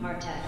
Martek.